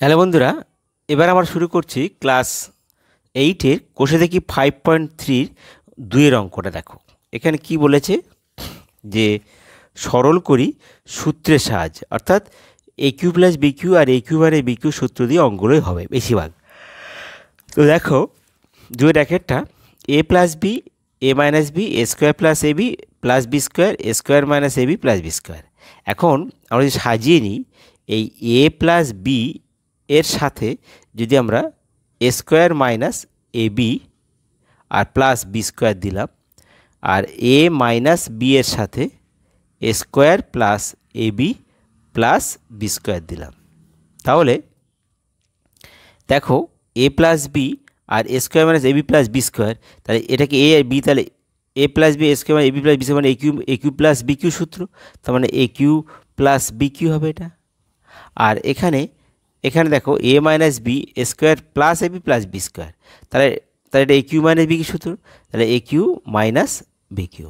Hello বন্ধুরা, এবার আমরা শুরু করছি ক্লাস এইটের কোষে দেখি ফাইভ পয়েন্ট থ্রির দুইয়ের অঙ্কটা দেখো। এখানে কি বলেছে? যে সরল করি সূত্রের সাহায্যে, অর্থাৎ A cube plus B cube R A cube আর এ বি কিউ সূত্র দিয়ে অঙ্কগুলোই হবে বেশিরভাগ। তো দেখো, দুই র্যাকেটটা A plus B A minus B A square plus A B plus B square A square minus A B plus B square এখন আমরা যদি সাজিয়ে নিই, এই এ প্লাস বি এর সাথে যদি আমরা A square minus A B R plus B square দিলাম, আর এ মাইনাস বি এর সাথে A square plus A B plus B square দিলাম। তাহলে দেখো A plus B R A square minus A B plus B square তাহলে এটাকে A আর বি তাহলে A plus B A square A B plus B square মানে A cube A cube plus B cube সূত্র, তার মানে A cube plus B cube হবে এটা। আর এখানে এখানে দেখো A minus B square plus A B plus B square তাহলে তাহলে এটা A cube minus B cube সূত্র? তাহলে A cube minus B cube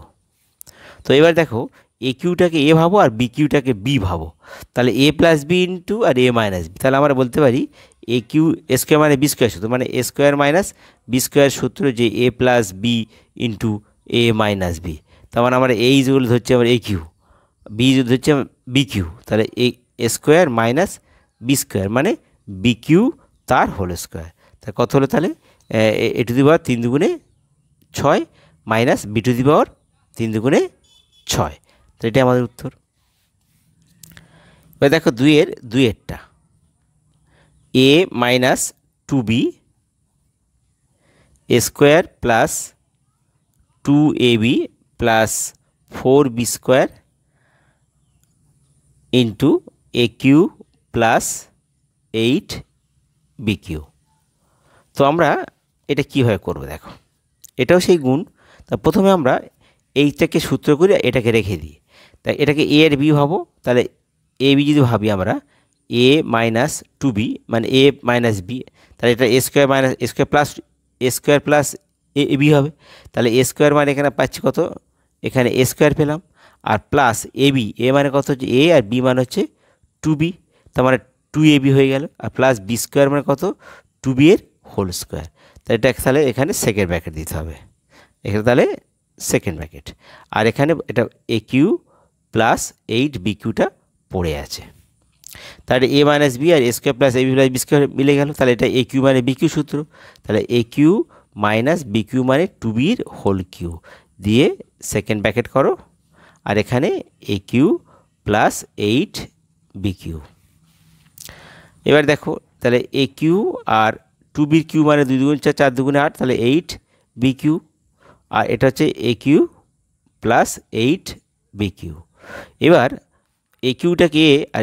তো এবার দেখো এ কিউটাকে এ ভাবো আর বি কিউটাকে বি ভাবো। তাহলে এ প্লাস বি ইন্টু আর এ মাইনাস বি তাহলে আমরা বলতে পারি এ কিউ স্কোয়ার মানে বি স্কোয়ার সূত্র। মানে A square minus B square সূত্র যে A plus B into A minus B তার মানে আমরা এই যেগুলো ধরছি আমার এ কিউ বি ধরছি বি কিউ তাহলে A square minus B square মানে বি কিউ তার হোল স্কোয়ার। তা কত হলো তাহলে? এ টু দি পাওয়ার তিন দুগুণে ছয় minus B to the power তিন দুগুণে ছয়। তো এটাই আমাদের উত্তর। এবার দেখো দুইয়ের, দুইয়েরটা। A minus two B, A square plus two A B plus four B square into A cube plus eight B cube তো আমরা এটা কীভাবে করব দেখো? এটাও সেই গুণ। তা প্রথমে আমরা এইটাকে সূত্র করে এটাকে রেখে দিই। তা এটাকে এ আর বি ভাবো। তাহলে এ বি যদি ভাবি আমরা এ মাইনাস টু বি মানে এ মাইনাস বি তাহলে এটা A square minus A square plus A square plus A B হবে। তাহলে এ স্কোয়ার মানে এখানে পাচ্ছি কত? এখানে এ স্কোয়ার পেলাম। আর প্লাস এ বি এ মানে কত হচ্ছে? এ আর বি মানে হচ্ছে টু বি তার মানে টু এ বি হয়ে গেল আর প্লাস বি স্কোয়ার মানে কত? টু বি এর হোল স্কোয়ার তাহলে এটা তাহলে এখানে সেকেন্ড ব্র্যাকেট দিতে হবে। এখানে তাহলে সেকেন্ড ব্র্যাকেট আর এখানে এটা A cube plus eight B কিউটা পড়ে আছে। তাহলে A minus B R A square plus A B plus B square মিলে গেল। তাহলে এটা এ কিউ মানে বি কিউ সূত্র। তাহলে A cube minus B cube মানে টু বির হোল কিউ দিয়ে সেকেন্ড ব্র্যাকেট করো। আর এখানে A cube plus eight B cube এবার দেখো, তাহলে এ কিউ আর টু বির কিউ মানে দুই দুগুণ চার চার দুগুণে আট, তাহলে এইট বি কিউ আর এটা হচ্ছে A cube plus eight B cube এবার এ কিউটাকে A R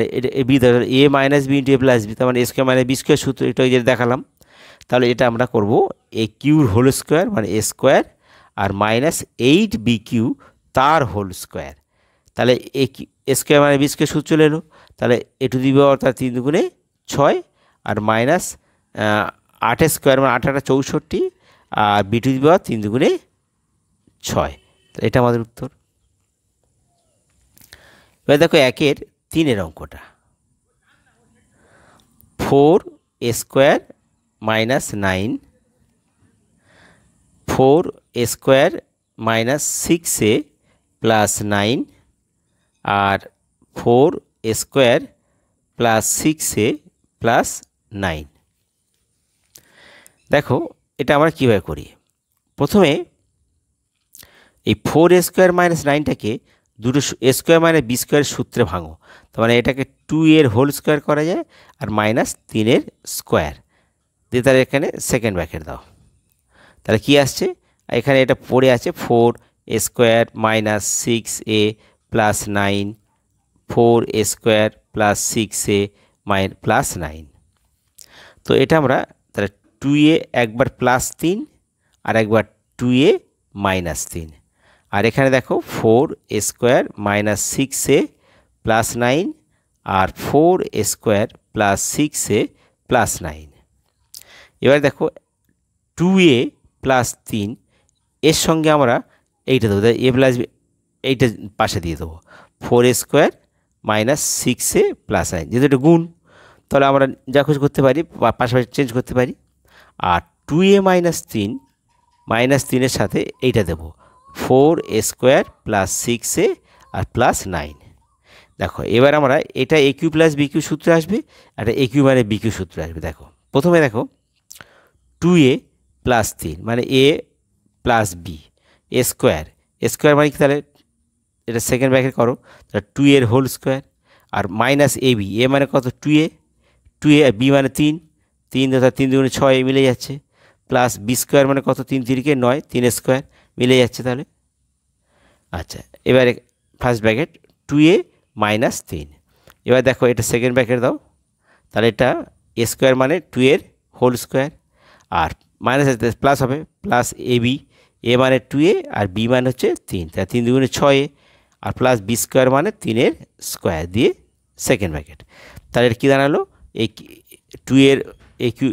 B A minus B into A plus B তার মানে A square minus B square সূত্র এটা যেটা দেখালাম। তাহলে এটা আমরা করব এ কিউর হোল স্কোয়ার মানে এ স্কোয়ার আর মাইনাস এইট বি কিউ তার হোল স্কোয়ার তাহলে এ এ স্কোয়ার মানে বি স্কোয়ার সূত্র চলে এলো। তাহলে এ টু দিবে অর্থাৎ তিন দুগুণে ছয় আর মাইনাস আটের স্কোয়ার মানে আট আটা চৌষট্টি আর বি টু দিবে তিন দুগুণে ছয়। এটা আমাদের উত্তর। এবার দেখো একের তিনের অঙ্কটা। Four A square minus nine. Four A square minus six A plus nine. R four square plus six A plus nine. দেখো, এটা আমরা কীভাবে করি? প্রথমে এই ফোর এ স্কোয়ার মাইনাস নাইনটাকে দুটো এ স্কোয়ার মাইনাস বি স্কোয়ারের সূত্রে ভাঙো। তার মানে এটাকে টু এর হোল স্কোয়ার করা যায় আর মাইনাস তিনের স্কোয়ার। দিয়ে তাহলে এখানে সেকেন্ড ব্র্যাকেট দাও। তাহলে কী আসছে? এখানে এটা পড়ে আছে four A square minus six A plus nine, four A square plus six A mine plus nine. তো এটা আমরা তাহলে টু এ একবার প্লাস তিন আর একবার টু এ মাইনাস তিন। আর এখানে দেখো four square minus six A plus nine R four A square plus six A plus nine. এবার দেখো টু এ প্লাস তিন, এর সঙ্গে আমরা এইটা দেবো এ প্লাস এইটা পাশে দিয়ে দেবো। Four square minus six plus nine যেহেতু এটা গুণ, তাহলে আমরা যা খুশি করতে পারি পাশাপাশি চেঞ্জ করতে পারি। আর টু এ মাইনাস তিন মাইনাস তিনের সাথে এইটা দেবো। Four A square plus six R plus nine দেখো, এবার আমরা এটা A cube plus B cube সূত্রে আসবে, আর এ কিউ মানে বি কিউ সূত্রে আসবে, দেখো। প্রথমে দেখো টু এ প্লাস তিন মানে A plus B A square A square মানে কি তাহলে? এটা সেকেন্ড ব্র্যাকেট করো, তাহলে টু এর হোল স্কোয়ার আর মাইনাস এ বি এ মানে কত? Two A two A B মানে তিন তিন তথা তিন দুগুণে ছয় মিলে যাচ্ছে প্লাস বি স্কোয়ার মানে কত? তিন তিরিকে নয়, তিন স্কোয়ার মিলে যাচ্ছে তাহলে। আচ্ছা এবারে first bracket two A minus তিন। এবার দেখো, এটা সেকেন্ড ব্র্যাকেট দাও, তাহলে এটা এ স্কোয়ার মানে টু এর হোল স্কোয়ার আর মাইনাস প্লাস হবে প্লাস এ বি এ মানে টু এ আর বি মানে হচ্ছে তিন তাই তিন দুগুণে ছয় এ আর প্লাস বি স্কোয়ার মানে তিনের স্কোয়ার দিয়ে সেকেন্ড ব্র্যাকেট তাহলে কী দাঁড়াল? এ টু এর A cube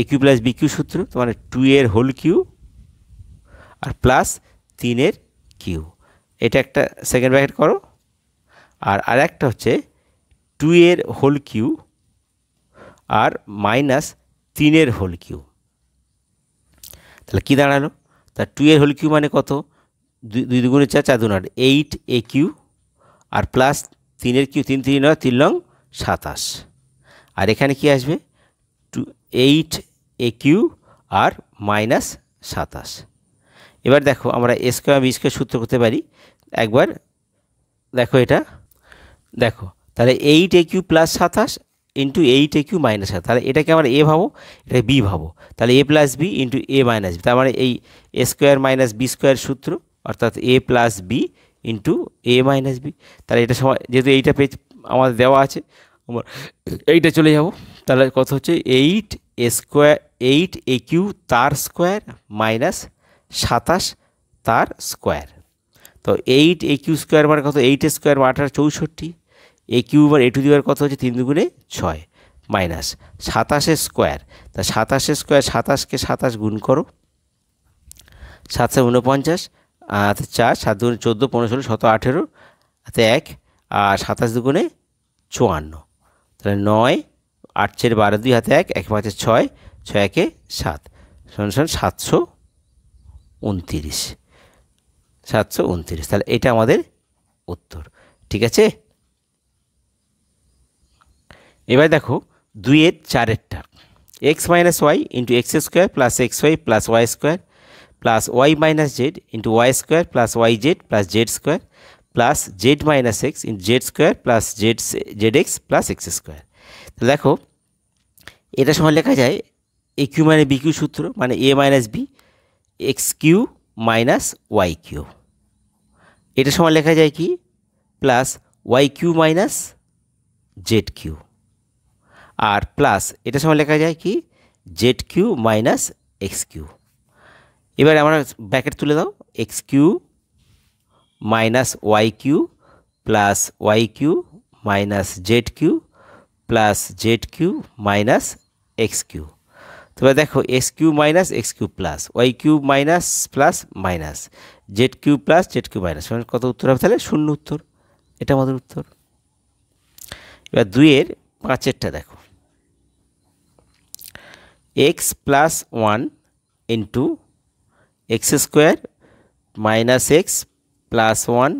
A cube plus B cube সূত্র মানে টু এর হোল কিউ আর প্লাস তিনের কিউ এটা একটা সেকেন্ড ব্র্যাকেট করো। আর আরেকটা হচ্ছে টু এর হোল কিউ আর মাইনাস তিনের হোল কিউ তাহলে কী দাঁড়াল? তা টু এর হোল কিউ মানে কত? দুই দুই দুগুণে চার চার দুগুণ আট এইট এ কিউ আর প্লাস তিনের কিউ তিন তিন নয়, তিন লং সাতাশ। আর এখানে কি আসবে? টু এইট এ কিউ আর মাইনাস সাতাশ। এবার দেখো, আমরা এ স্কোয়ার বি স্কোয়ার সূত্র করতে পারি। একবার দেখো এটা। দেখো, তাহলে এইট এ কিউ প্লাস সাতাশ into eight A cube minus সাত তাহলে এটাকে আমরা এ ভাবো এটা বি ভাবো। তাহলে A plus B into A minus B তার মানে এই A square minus B square সূত্র অর্থাৎ A plus B into A minus B তাহলে এটা সময় যেহেতু এইটা পেজ আমাদের দেওয়া আছে, আমার এইটা চলে যাব। তাহলে কত হচ্ছে? Eight A square eight A cube তার স্কোয়ার মাইনাস সাতাশ তার স্কোয়ার তো এইট এ কিউ স্কোয়ার মানে কত? এইট স্কোয়ার মানে আঠারো চৌষট্টি। এ কিউ মানে এ টু দিবার কত হচ্ছে? তিন দুগুণে ছয় মাইনাস সাতাশের স্কোয়ার তা সাতাশের স্কোয়ার সাতাশকে সাতাশ গুণ করো। সাতশো উনপঞ্চাশ। হাতে চার, সাত দুগুণে চোদ্দ, পনেরো ষোলো শত আঠেরো হাতে এক, আর সাতাশ দুগুণে চুয়ান্ন। তাহলে নয় আট চের বারো, দুই হাতে এক এক পাঁচে ছয় ছয় একে সাত। শোন শোন সাতশো উনতিরিশ। সাতশো উনতিরিশ। তাহলে এটা আমাদের উত্তর। ঠিক আছে? এবার দেখো, দুইয়ের চারেরটা। X minus Y into X square plus X Y plus Y square plus Y minus Z into Y square plus Y Z plus Z square plus Z minus X into Z square plus Z Z X plus X square তো দেখো, এটা সময় লেখা যায় A cube মানে B cube সূত্র মানে A minus B X cube minus Y cube. এটা সময় লেখা যায় কি? Plus Y cube minus Z cube. আর প্লাস এটা সময় লেখা যায় কি? Z cube minus X cube. এবার আমরা ব্যাকেট তুলে দাও। X cube minus Y cube plus Y cube minus Z cube plus Z cube minus X cube তবে দেখো X cube minus X cube plus Y cube minus plus minus Z cube plus Z cube minus. কত উত্তর হবে তাহলে? শূন্য উত্তর। এটা আমাদের উত্তর। এবার দুইয়ের পাঁচেরটা দেখো। X plus one into X square minus X plus one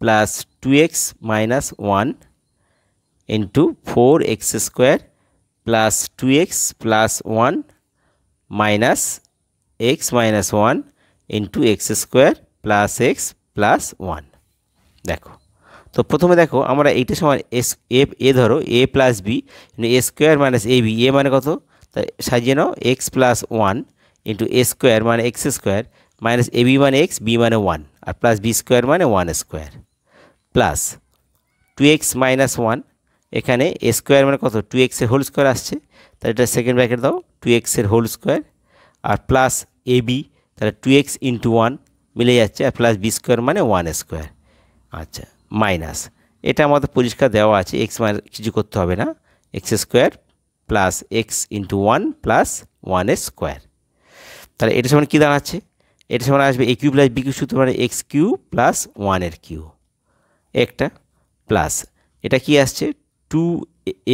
plus two X minus one into four X square plus two X plus one minus X minus one into X square plus X plus one. দেখো, তো প্রথমে দেখো আমরা এইটা সময় S, A A ধরো, A plus B, A square minus A B, A মানে কত? তাই সাজিয়ে নাও, X plus one into A square মানে X square minus A B মানে এক্স বি মানে ওয়ান আর প্লাস বি স্কোয়ার মানে one square plus two X minus one এখানে এ স্কোয়ার মানে কত? টু এক্সের হোল স্কোয়ার আসছে। তাহলে এটা সেকেন্ড ব্র্যাকেট দাও টু এক্সের হোল স্কোয়ার আর প্লাস এ বি তাহলে টু এক্স ইন্টু ওয়ান মিলে যাচ্ছে আর প্লাস বি স্কোয়ার মানে ওয়ান স্কোয়ার আচ্ছা মাইনাস এটা আমাদের পরিষ্কার দেওয়া আছে এক্স মানে কিছু করতে হবে না। X square plus X into one plus ওয়ানের স্কোয়ার তাহলে এটা সমান কী দাঁড়াচ্ছে? এটা সমান আসবে A cube plus B cube সূত্র মানে এক্স কিউ প্লাস ওয়ানের কিউ একটা প্লাস এটা কি আসছে? টু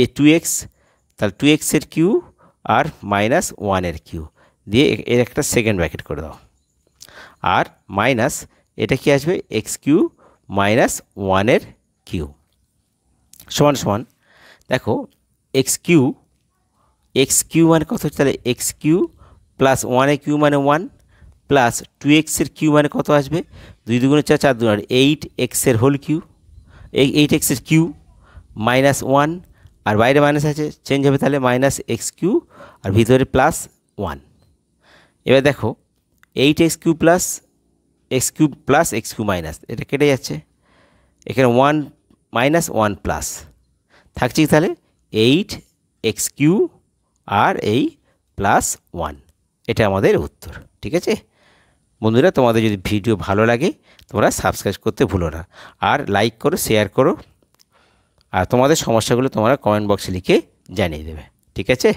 এ টু এক্স তাহলে টু এক্সের কিউ আর মাইনাস ওয়ানের কিউ দিয়ে এর একটা সেকেন্ড ব্র্যাকেট করে দাও। আর মাইনাস এটা কি আসবে? এক্স কিউ মাইনাস ওয়ানের কিউ সমান সমান। দেখো এক্স কিউ এক্স কিউ মানে কত হচ্ছে? তাহলে এক্স কিউ প্লাস ওয়ানের কিউ মানে ওয়ান প্লাস টু এক্সের কিউ মানে কত আসবে? দুই দুগুণে চার চার দুগুণ এইট এক্সের হোল কিউ এই এইট এক্সের কিউ মাইনাস ওয়ান আর বাইরে মাইনাস আছে চেঞ্জ হবে তাহলে মাইনাস এক্স কিউ আর ভিতরে প্লাস ওয়ান এবার দেখো eight X cube plus X cube plus X cube minus এটা কেটে যাচ্ছে। এখানে ওয়ান মাইনাস ওয়ান প্লাস থাকছে তাহলে? এইট এক্স কিউ আর এই প্লাস ওয়ান এটা আমাদের উত্তর, ঠিক আছে? বন্ধুরা, তোমাদের যদি ভিডিও ভালো লাগে, তোমরা সাবস্ক্রাইব করতে ভুলো না। আর লাইক করো শেয়ার করো। আর তোমাদের সমস্যাগুলো তোমরা কমেন্ট বক্সে লিখে জানিয়ে দেবে, ঠিক আছে?